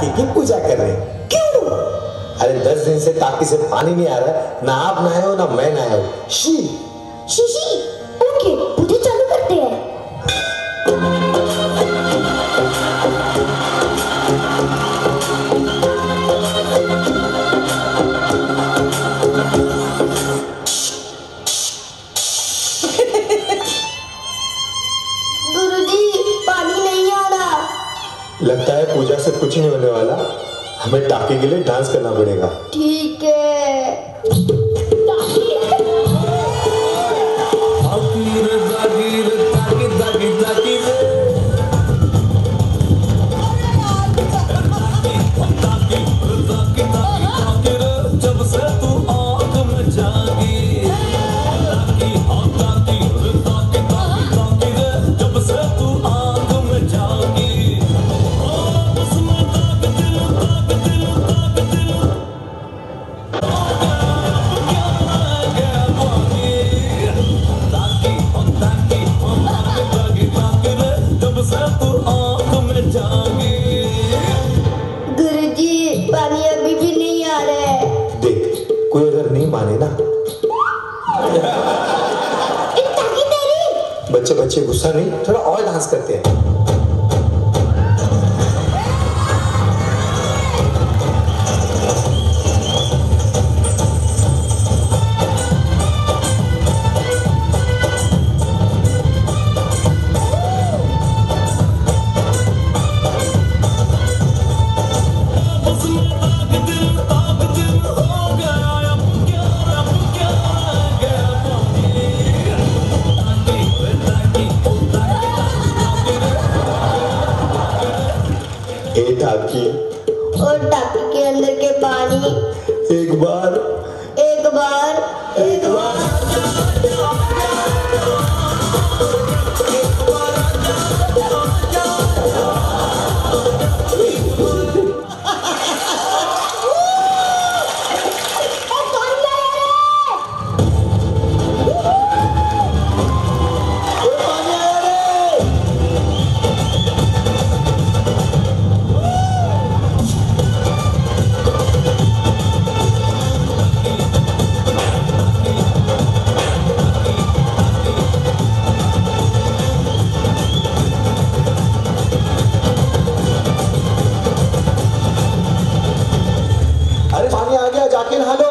टाकी की पूजा कर रहे। क्यों अरे दस दिन से ताकि से पानी नहीं आ रहा ना आप नहाए हो, ना मैं नहाया हूँ। शी। शी शी ओके लगता है पूजा से कुछ नहीं होने वाला। हमें टाके के लिए डांस करना पड़ेगा। ठीक है माने ना बच्चे बच्चे गुस्सा नहीं थोड़ा और डांस करते हैं। ताकी ए टाकी और टाकी के अंदर के पानी। एक बार। एक बार। quien jaló